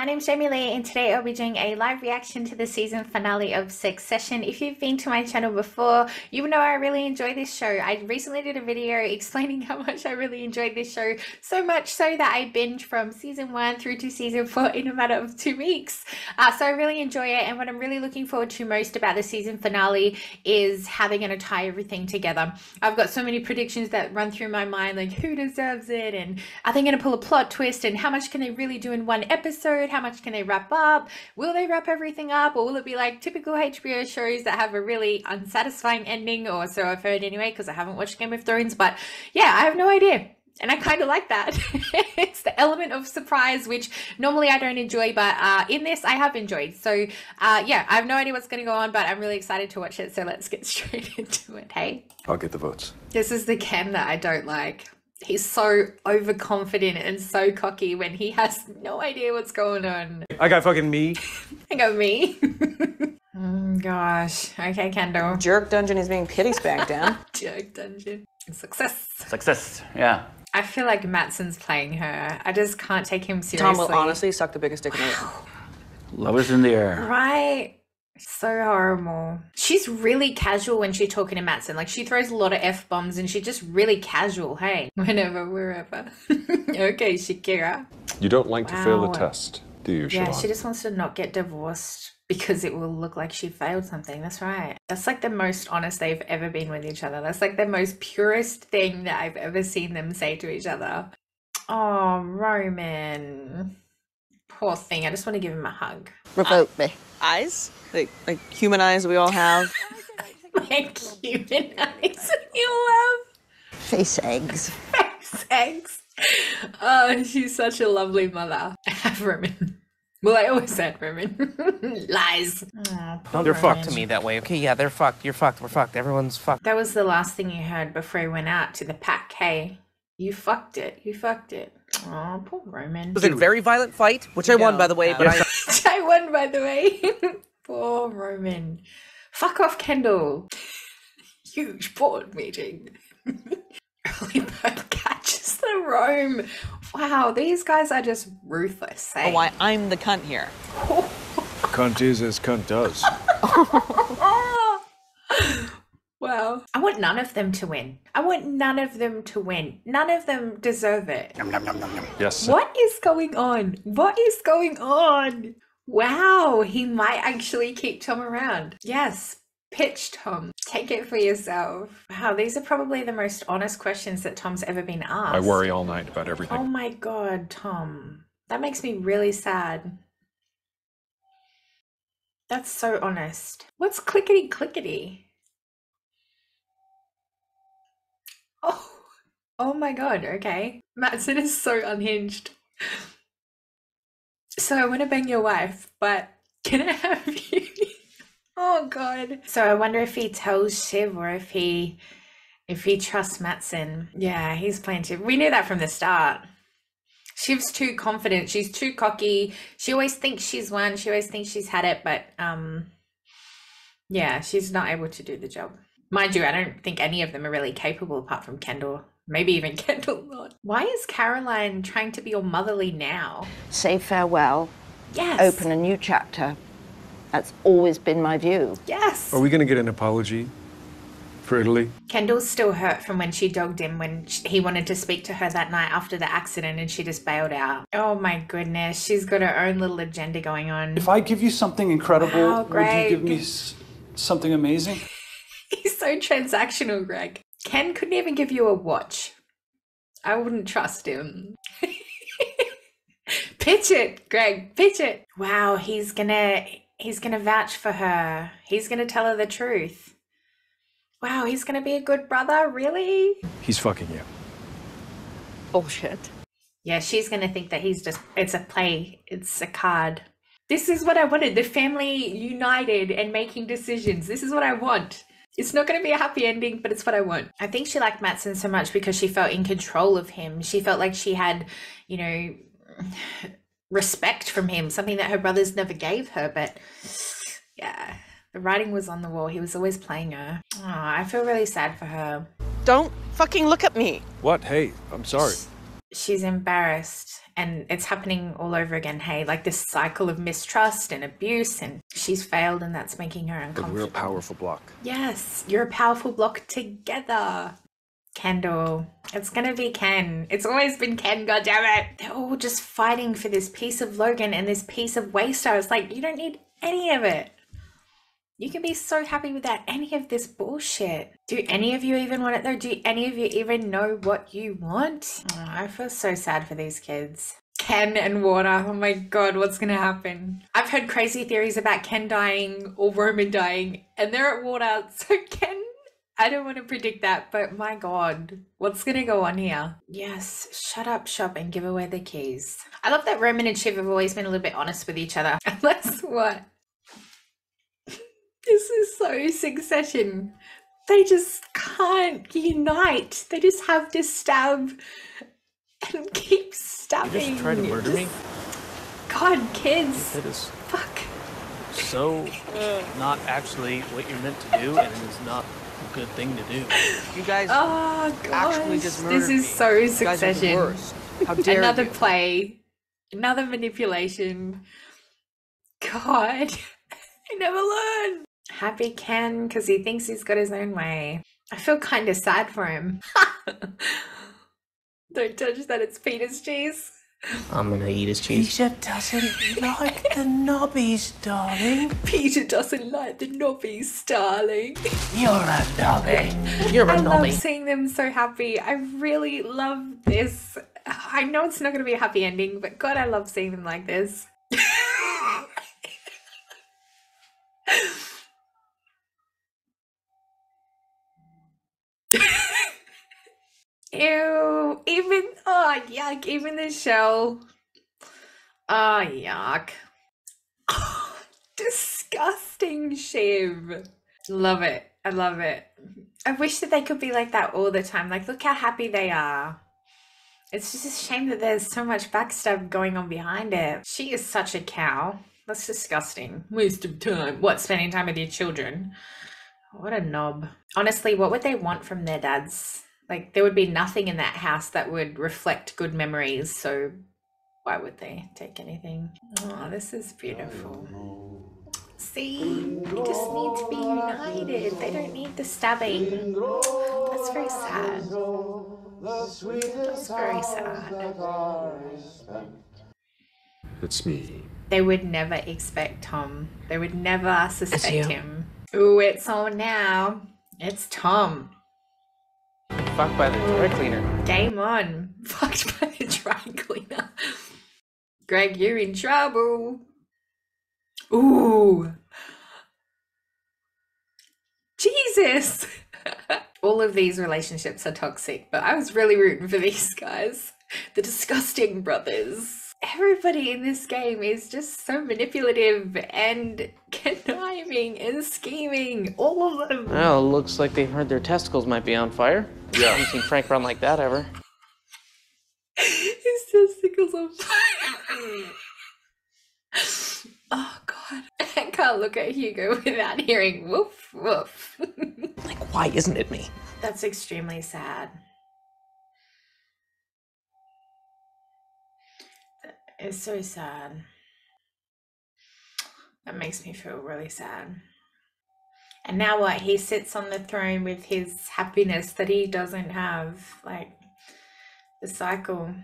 My name's Jamie Lee, and today I'll be doing a live reaction to the season finale of Succession. If you've been to my channel before, you know I really enjoy this show. I recently did a video explaining how much I really enjoyed this show, so much so that I binged from season one through to season four in a matter of two weeks. Uh, so I really enjoy it, and what I'm really looking forward to most about the season finale is how they're going to tie everything together. I've got so many predictions that run through my mind, like who deserves it, and are they going to pull a plot twist, and how much can they really do in one episode? Episode? How much can they wrap up? Will they wrap everything up? Or will it be like typical HBO shows that have a really unsatisfying ending? Or so I've heard anyway, because I haven't watched Game of Thrones. But yeah, I have no idea. And I kind of like that. it's the element of surprise, which normally I don't enjoy, but uh, in this I have enjoyed. So uh, yeah, I have no idea what's going to go on, but I'm really excited to watch it. So let's get straight into it. Hey, I'll get the votes. This is the Ken that I don't like he's so overconfident and so cocky when he has no idea what's going on. I got fucking me. I got me. oh gosh. Okay, Kendall. Jerk Dungeon is being pity spanked down. Jerk Dungeon. Success. Success. Yeah. I feel like Matsson's playing her. I just can't take him seriously. Tom will honestly suck the biggest dick in the world. Love is in the air. Right. So horrible. She's really casual when she's talking to Matsson. Like she throws a lot of F bombs and she's just really casual. Hey, whenever, wherever. okay, Shakira. You don't like wow. to fail a test, do you, Yeah, she just wants to not get divorced because it will look like she failed something. That's right. That's like the most honest they've ever been with each other. That's like the most purest thing that I've ever seen them say to each other. Oh, Roman. Poor thing. I just want to give him a hug. Revoke uh, me. Eyes? Like, like human eyes we all have. like human eyes you love. Face eggs. Face eggs. Oh, she's such a lovely mother. I have Roman. Well, I always said Roman. Lies. Oh, no, they're Roman. fucked to me that way. Okay, yeah, they're fucked. You're fucked. We're fucked. Everyone's fucked. That was the last thing you heard before he went out to the pack. Hey, you fucked it. You fucked it. Oh, poor Roman. It was a very violent fight, which I won, by the way. But I, I won, by the way. poor Roman. Fuck off, Kendall. Huge board meeting. Early bird catches the Rome. Wow, these guys are just ruthless. Eh? Oh, why I'm the cunt here. cunt is as cunt does. Wow. I want none of them to win. I want none of them to win. None of them deserve it. Nom, nom, nom, yes. What is going on? What is going on? Wow, he might actually keep Tom around. Yes, pitch Tom. Take it for yourself. Wow, these are probably the most honest questions that Tom's ever been asked. I worry all night about everything. Oh my god, Tom. That makes me really sad. That's so honest. What's clickety clickety? Oh, oh my god, okay. Matsson is so unhinged. So I want to bang your wife, but can I have you? oh god. So I wonder if he tells Shiv or if he if he trusts Matsson. Yeah, he's playing too. We knew that from the start. Shiv's too confident. She's too cocky. She always thinks she's won. She always thinks she's had it, but um yeah, she's not able to do the job. Mind you, I don't think any of them are really capable apart from Kendall. Maybe even Kendall not. Why is Caroline trying to be all motherly now? Say farewell. Yes. Open a new chapter. That's always been my view. Yes. Are we going to get an apology for Italy? Kendall's still hurt from when she dogged him when he wanted to speak to her that night after the accident and she just bailed out. Oh my goodness. She's got her own little agenda going on. If I give you something incredible, wow, would you give me something amazing? He's so transactional, Greg. Ken couldn't even give you a watch. I wouldn't trust him. pitch it, Greg. Pitch it. Wow, he's gonna he's gonna vouch for her. He's gonna tell her the truth. Wow, he's gonna be a good brother, really? He's fucking you. Bullshit. Yeah, she's gonna think that he's just it's a play, it's a card. This is what I wanted. The family united and making decisions. This is what I want. It's not going to be a happy ending, but it's what I want. I think she liked Matsson so much because she felt in control of him. She felt like she had, you know, respect from him, something that her brothers never gave her. But yeah, the writing was on the wall. He was always playing her. Oh, I feel really sad for her. Don't fucking look at me. What? Hey, I'm sorry. She's embarrassed and it's happening all over again hey? Like this cycle of mistrust and abuse and she's failed and that's making her uncomfortable. A uncomfortable. real powerful block. yes you're a powerful block together. Kendall it's gonna be ken. It's always been ken god damn it they're all just fighting for this piece of logan and this piece of waystar it's like you don't need any of it you can be so happy without any of this bullshit. Do any of you even want it though? Do any of you even know what you want? Oh, I feel so sad for these kids. Ken and Water. Oh my god, what's gonna happen? I've heard crazy theories about Ken dying or Roman dying, and they're at Water. So Ken, I don't want to predict that, but my god, what's gonna go on here? Yes, shut up, shop, and give away the keys. I love that Roman and Shiv have always been a little bit honest with each other. That's what this is so succession. They just can't unite. They just have to stab and keep You stabbing. just tried to murder me? God, kids. That is Fuck. so not actually what you're meant to do, and it is not a good thing to do. You guys Oh god. actually just murdered This me. is so You guys are the succession. How dare Another you? play. Another manipulation. God. I never learn. Happy Ken because he thinks he's got his own way. I feel kind of sad for him. Don't touch that, it's Peter's cheese. I'm gonna eat his cheese. Peter doesn't like the knobbies, darling. Peter doesn't like the nobbies, darling. You're a knobby. You're I a love seeing them so happy. I really love this. I know it's not going to be a happy ending, but God, I love seeing them like this. Ew, even, oh, yuck, even the shell. Oh, yuck. disgusting, Shiv. Love it. I love it. I wish that they could be like that all the time. Like, look how happy they are. It's just a shame that there's so much backstab going on behind it. She is such a cow. That's disgusting. Waste of time. What, spending time with your children? What a knob. Honestly, what would they want from their dads? Like, there would be nothing in that house that would reflect good memories, so why would they take anything? Oh, this is beautiful. See, they just need to be united. They don't need the stabbing. That's very sad. That's very sad. It's me. They would never expect Tom. They would never suspect him. Ooh, it's on now. It's Tom. Fucked by the dry cleaner. Game on. Fucked by the dry cleaner. Greg, you're in trouble. Ooh. Jesus. All of these relationships are toxic, but I was really rooting for these guys. The disgusting brothers. Everybody in this game is just so manipulative and conniving and scheming. All of them. Well, looks like they've heard their testicles might be on fire. Yeah. haven't seen Frank run like that ever. His testicles on fire. oh god. I can't look at Hugo without hearing woof woof. Like, why isn't it me? That's extremely sad. It's so sad. That makes me feel really sad. And now what? He sits on the throne with his happiness that he doesn't have. Like the cycle.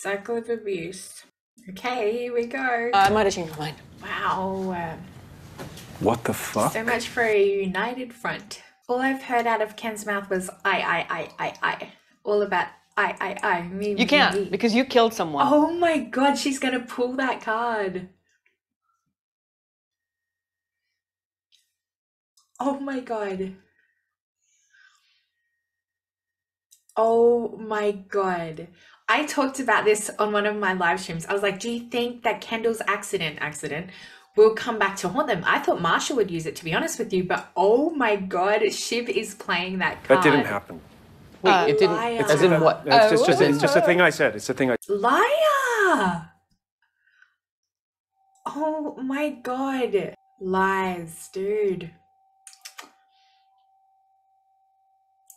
Cycle of abuse. Okay, here we go. I might have changed my mind. Wow. uh, What the fuck? so much for a united front. All I've heard out of Ken's mouth was I, I, I, I, I. All about I, I, I. Me, You me, can't me. because you killed someone. Oh my god, she's gonna pull that card. Oh my god. Oh my god. I talked about this on one of my live streams. I was like, do you think that Kendall's accident accident will come back to haunt them? I thought Marcia would use it to be honest with you, but oh my god, Shiv is playing that card. That didn't happen. Wait, Uh, it didn't. liar. As in what? It's just, Oh. just, it's just a thing I said. It's a thing I. Liar! Oh my god. Lies, dude.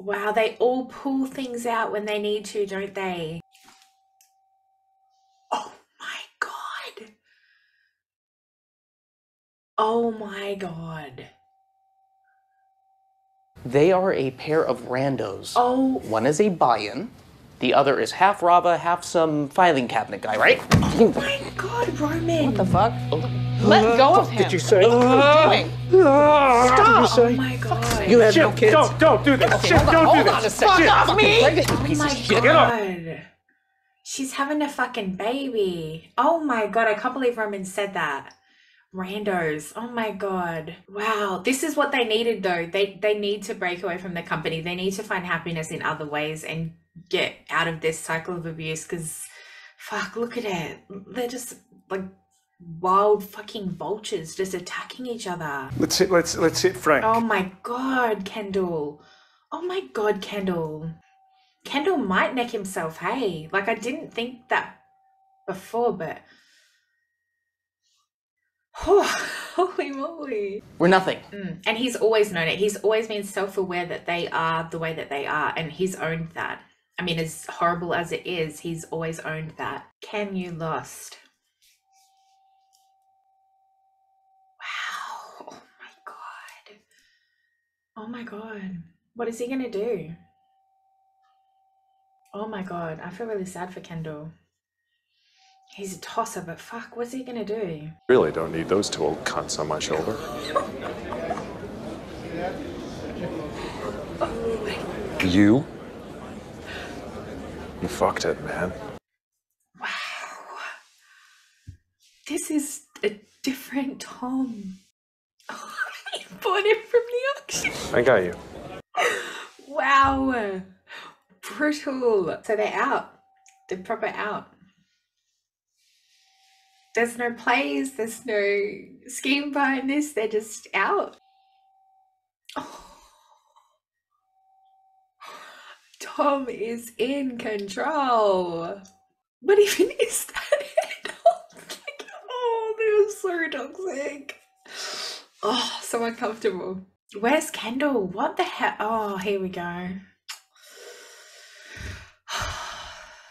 Wow, they all pull things out when they need to, don't they? Oh my god. Oh my god. They are a pair of randos. Oh. One is a buy-in. The other is half Rava, half some filing cabinet guy, right? Oh my god, Roman! What the fuck? Oh. Let go of him. Did you say? What are you doing? Stop. Oh my god. You have no kids. don't, don't do this. Shit, hold on, don't hold do on a this. second. Shit. Off me! Oh Piece my of shit. Get up. god. She's having a fucking baby. Oh my god, I can't believe Roman said that. Randos. Oh my god. Wow. This is what they needed though. They they need to break away from the company. They need to find happiness in other ways and get out of this cycle of abuse cuz fuck, look at it. They're just like wild fucking vultures just attacking each other. Let's hit. Let's let's hit Frank. Oh my god, Kendall. Oh my god, Kendall. Kendall might neck himself, hey. Like I didn't think that before, but holy moly. We're nothing. Mm. And he's always known it. He's always been self aware that they are the way that they are, and he's owned that. I mean, as horrible as it is, he's always owned that. Can you lost? Oh my god. What is he gonna do? Oh my god. I feel really sad for Kendall. He's a tosser, but fuck, what's he gonna do? Really don't need those two old cunts on my shoulder. You? You fucked it, man. Wow. This is a different Tom. Oh, bought him from the auction. I got you. Wow. Brutal. So they're out. They're proper out. There's no plays, there's no scheme behind this, they're just out. Oh. Tom is in control. What even is that? oh, they're so toxic. Oh, so uncomfortable. Where's Kendall? What the hell? Oh, here we go.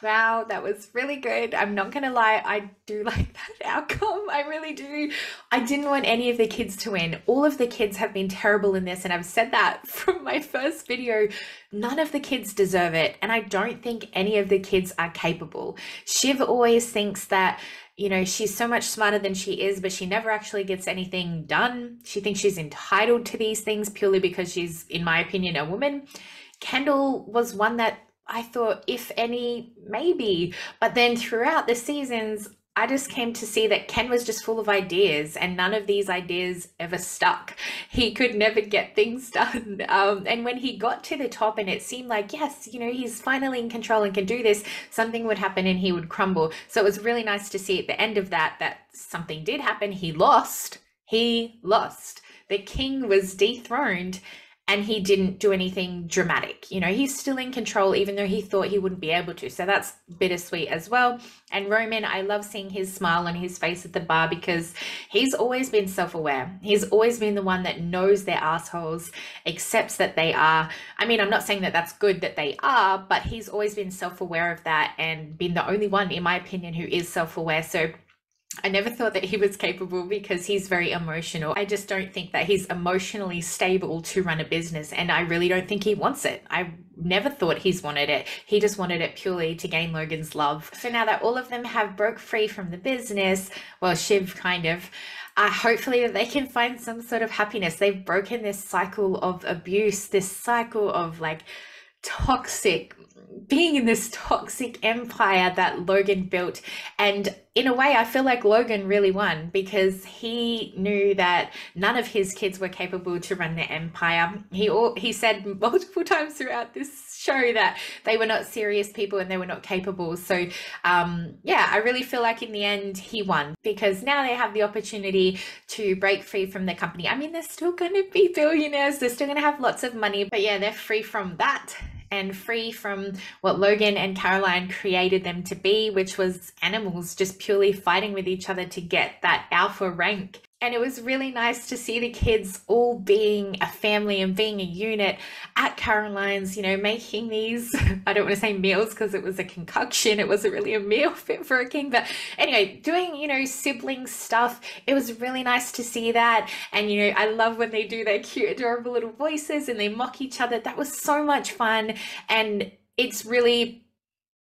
Wow, that was really good. I'm not gonna lie, I do like that outcome. I really do. I didn't want any of the kids to win. All of the kids have been terrible in this, and I've said that from my first video. None of the kids deserve it, and I don't think any of the kids are capable. Shiv always thinks that you know, she's so much smarter than she is, but she never actually gets anything done. She thinks she's entitled to these things purely because she's, in my opinion, a woman. Kendall was one that I thought, if any, maybe. But then throughout the seasons, I just came to see that Ken was just full of ideas and none of these ideas ever stuck. He could never get things done. Um, and when he got to the top and it seemed like, yes, you know, he's finally in control and can do this, something would happen and he would crumble. So it was really nice to see at the end of that that something did happen. He lost. He lost. The king was dethroned and he didn't do anything dramatic. You know, he's still in control, even though he thought he wouldn't be able to. So that's bittersweet as well. And Roman, I love seeing his smile on his face at the bar because he's always been self aware. He's always been the one that knows they're assholes, accepts that they are. I mean, I'm not saying that that's good that they are, but he's always been self aware of that and been the only one, in my opinion, who is self aware. So I never thought that he was capable because he's very emotional. I just don't think that he's emotionally stable to run a business, and I really don't think he wants it. I never thought he's wanted it. He just wanted it purely to gain Logan's love. So now that all of them have broke free from the business, well, Shiv kind of, uh, hopefully that they can find some sort of happiness. They've broken this cycle of abuse, this cycle of like toxic being in this toxic empire that Logan built. And in a way, I feel like Logan really won because he knew that none of his kids were capable to run the empire. He he said multiple times throughout this show that they were not serious people and they were not capable. So, um, yeah, I really feel like in the end he won because now they have the opportunity to break free from the company. I mean, they're still going to be billionaires. They're still going to have lots of money, but yeah, they're free from that and free from what Logan and Caroline created them to be, which was animals just purely fighting with each other to get that alpha rank. And it was really nice to see the kids all being a family and being a unit at Caroline's, you know, making these, I don't want to say meals because it was a concoction. It wasn't really a meal fit for a king. But anyway, doing, you know, sibling stuff. It was really nice to see that. And, you know, I love when they do their cute, adorable little voices and they mock each other. That was so much fun. And it's really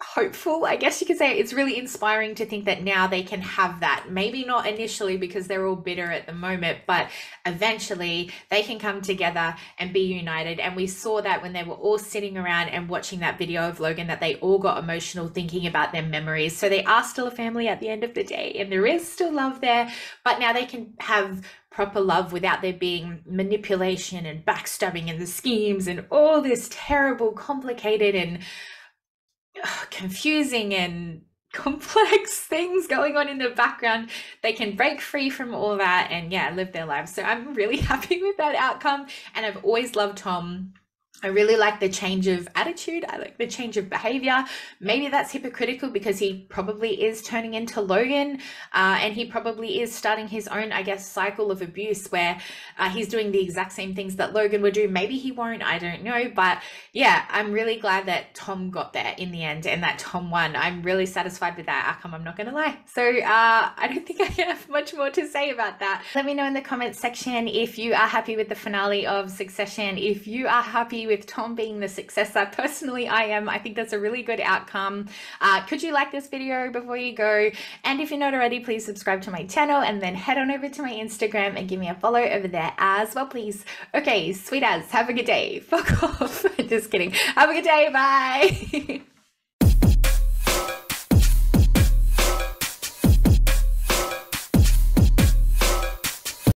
hopeful, I guess you could say. It's really inspiring to think that now they can have that. Maybe not initially because they're all bitter at the moment, but eventually they can come together and be united. And we saw that when they were all sitting around and watching that video of Logan, that they all got emotional thinking about their memories. So they are still a family at the end of the day, and there is still love there, but now they can have proper love without there being manipulation and backstabbing and the schemes and all this terrible, complicated, and confusing and complex things going on in the background. They can break free from all that and yeah live their lives. So i'm really happy with that outcome and i've always loved tom I really like the change of attitude. I like the change of behavior. Maybe that's hypocritical because he probably is turning into Logan uh, and he probably is starting his own, I guess, cycle of abuse where uh, he's doing the exact same things that Logan would do. Maybe he won't, I don't know. But yeah, I'm really glad that Tom got there in the end and that Tom won. I'm really satisfied with that outcome, I'm not going to lie. So uh, I don't think I have much more to say about that. Let me know in the comments section if you are happy with the finale of Succession, if you are happy with with Tom being the successor. Personally, I am. I think that's a really good outcome. Uh, could you like this video before you go? And if you're not already, please subscribe to my channel and then head on over to my Instagram and give me a follow over there as well, please. Okay, sweet as. Have a good day. Fuck off. Just kidding. Have a good day. Bye.